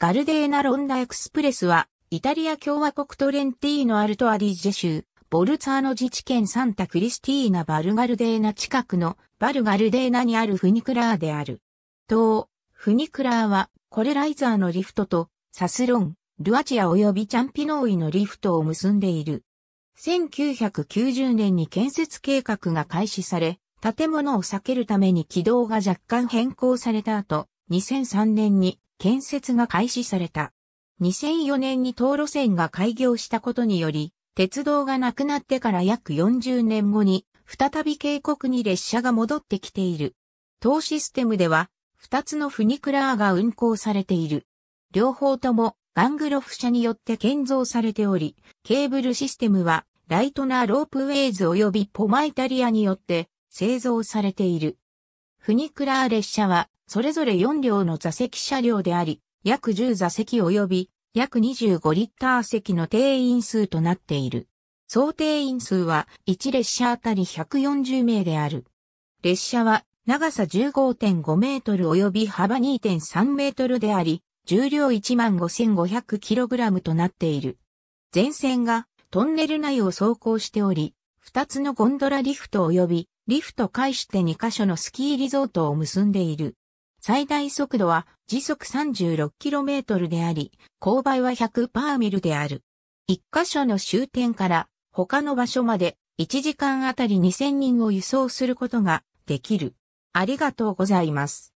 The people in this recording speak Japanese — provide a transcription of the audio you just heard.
ガルデーナ・ロンダ・エクスプレスは、イタリア共和国トレンティーノ・アルト・アディジェ州、ボルツァーノ自治県サンタクリスティーナ・バルガルデーナ近くのバルガルデーナにあるフニクラーである。島、フニクラーは、コレライザーのリフトと、サスロン、ルアチア及びチャンピノーイのリフトを結んでいる。1990年に建設計画が開始され、建物を避けるために軌道が若干変更された後、2003年に建設が開始された。2004年に東路線が開業したことにより、鉄道がなくなってから約40年後に、再び渓谷に列車が戻ってきている。当システムでは、二つのフニクラーが運行されている。両方ともガングロフ社によって建造されており、ケーブルシステムはライトナーロープウェイズ及びポマイタリアによって製造されている。フニクラー列車はそれぞれ4両の座席車両であり、約10座席及び約25リッター席の定員数となっている。総定員数は1列車あたり140名である。列車は長さ15.5メートル及び幅2.3メートルであり、重量15,500キログラムとなっている。全線がトンネル内を走行しており、2つのゴンドラリフト及びリフト介して2カ所のスキーリゾートを結んでいる。最大速度は時速 36km であり、勾配は100パーミルである。一箇所の終点から他の場所まで1時間あたり2000人を輸送することができる。ありがとうございます。